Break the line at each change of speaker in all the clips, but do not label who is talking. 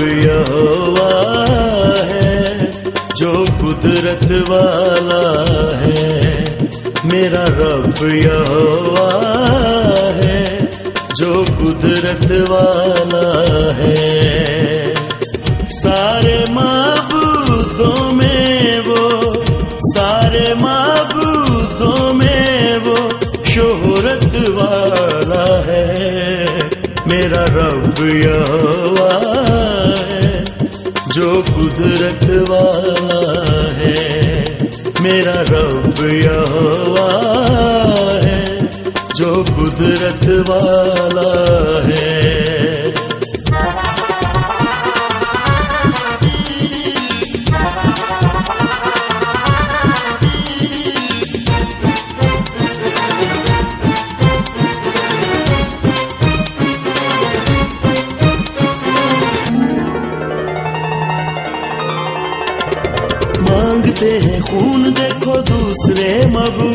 यहोवा है, जो कुदरत वाला है। मेरा रब यहोवा है, जो कुदरत वाला है। सारे माबूदों में वो, सारे माबूदों में वो शोहरत वाला है। मेरा रब यहोवा जो कुदरत वाला है मेरा रब यहोवा है। जो कुदरत वाला है मांगते हैं खून, देखो दूसरे मबू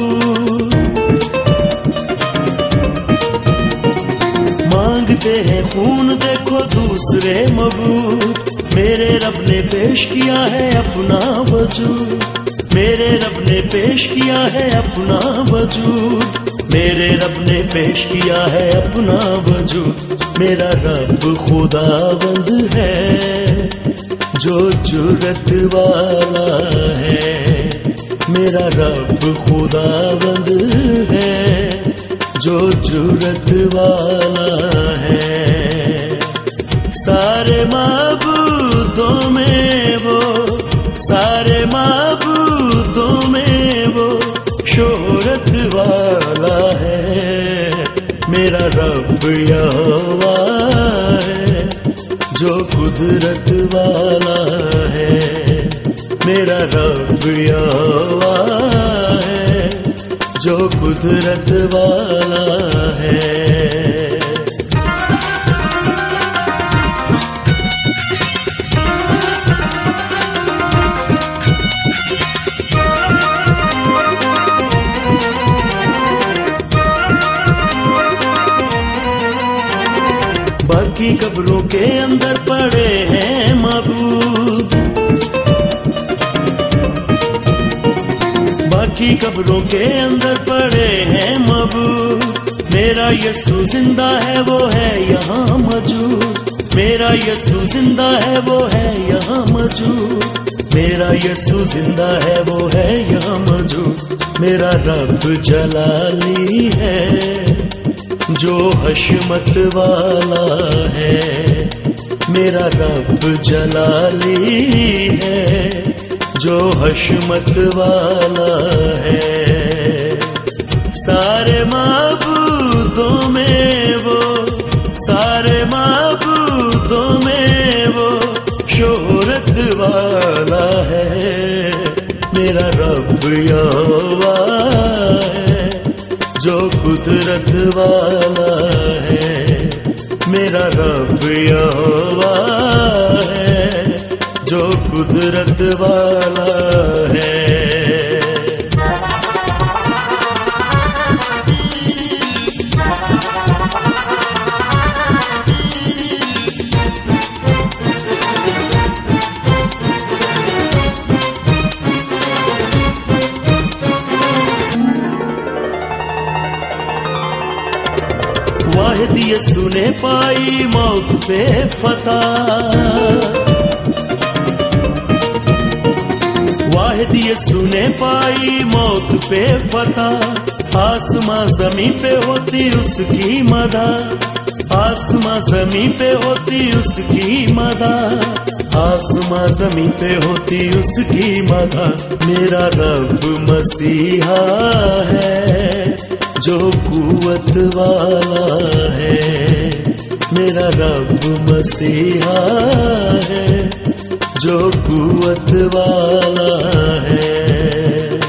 मांगते हैं खून, देखो दूसरे मबूद। मेरे रब ने पेश किया है अपना वजूद। मेरे रब ने पेश किया है अपना वजूद। मेरे रब ने पेश किया है अपना वजूद। मेरा रब खुदा बंद है। जो जुरत वाला है, मेरा रब खुदा बंद है। जो जुरत वाला है, सारे माबूदों में वो, सारे माबूदों में वो शोहरत वाला है। मेरा रब यहोवा जो कुदरत वाला है मेरा रब है। जो कुदरत वाला है बाकी कब्रों के अंदर पड़े हैं मबूद बाकी कब्रों के अंदर पड़े हैं मबूद मेरा यस्सु ज़िंदा है, वो है यहाँ मौजूद। मेरा यस्सु ज़िंदा है, वो है यहाँ मौजूद। मेरा यस्सु ज़िंदा है, वो है यहाँ मौजूद। मेरा रब जलाली है। जो हशमत वाला है, मेरा रब जलाली है। जो हशमत वाला है, सारे माबूदों में वो, सारे माबूदों में वो शोहरत वाला है। मेरा रब यहोवा कुदरत वाला है मेरा रब यहोवा है जो कुदरत वाला है। वाहिद यसु ने पाई मौत पे फता वाहिद यसु ने पाई मौत पे फता आसमां जमी पे होती उसकी मदा आसमां जमी पे होती उसकी मदा आसमां जमी पे होती उसकी मदा मेरा रब मसीहा है। जो कुवत वाला है, मेरा रब मसीहा है। जो कुवत वाला है,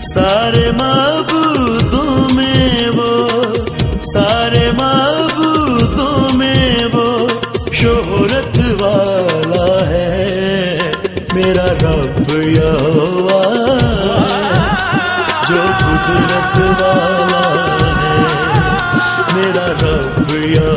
सारे माबूदों में वो, सारे माबूदों में वो शोहरत वाला है, मेरा रब यहोवा। जो कुदरत वाला hurry.